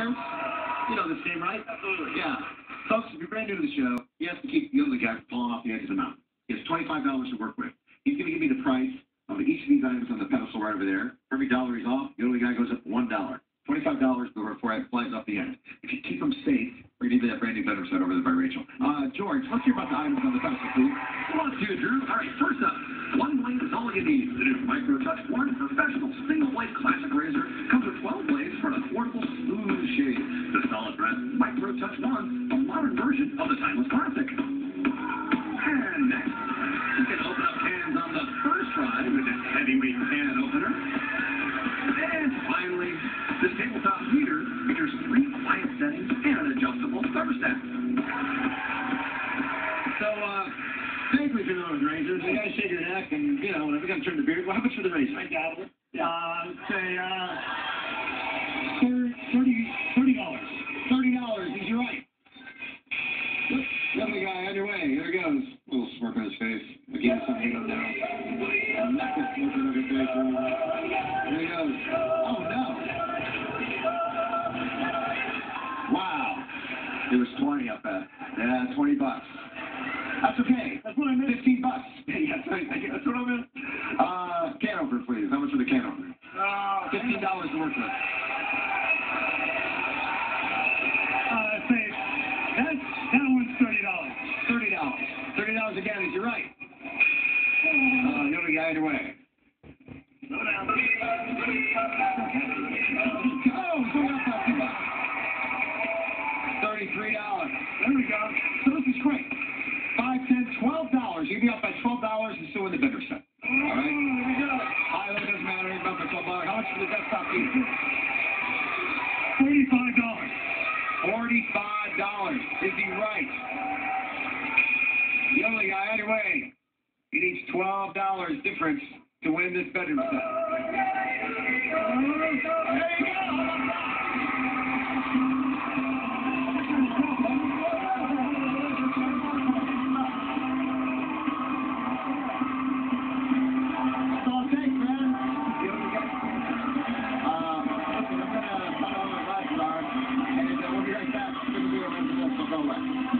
Tigers? You know this game, right? Absolutely. Yeah. Folks, if you're brand new to the show, he has to keep the other guy from falling off the edge of the mountain. He has $25 to work with. He's going to give me the price of each of these items on the pedestal right over there. For every dollar he's off, the other guy goes up $1. $25 before it flies off the end. If you keep them safe, we're going to give you that brand new better set over there by Rachel. Uh, George, let's hear about the items on the pedestal, please. Come on, you, Drew. All right, first up, one blade is all you need. The new Micro Touch One Professional Single Blade Classic Razor comes with 12 blades for an of the timeless classic. And next, you can open up cans on the first try with this heavyweight can opener. And finally, this tabletop heater features three quiet settings and an adjustable thermostat. So, uh, basically, if you're those razors, you gotta shave your neck and, you know, whatever, you gotta turn the beard. Well, how much for the razor? I got it. Yeah. Uh, say, uh, the other guy on your way. Here he goes. A little smirk on his face. Again, something he don't know. On his face. Here he goes. Oh no. Wow. It was twenty up there. Yeah, twenty bucks. That's okay. That's what I meant. Fifteen bucks. yes, that's what I meant. Uh, can opener, please. How much for the can opener? Uh, Fifteen dollars to work with. Again, is you right? Uh, other guy away. Slow down. Oh, that. Thirty-three dollars. There we go. So this is great. Five, ten, twelve dollars. You'd be up by twelve dollars and still in the bidder set. All right. There we go. High low doesn't matter. You're up by twelve dollars. How much for the desktop piece? Forty-five dollars. Forty-five dollars. Is he right? Other. He needs twelve dollars difference to win this bedroom set. There you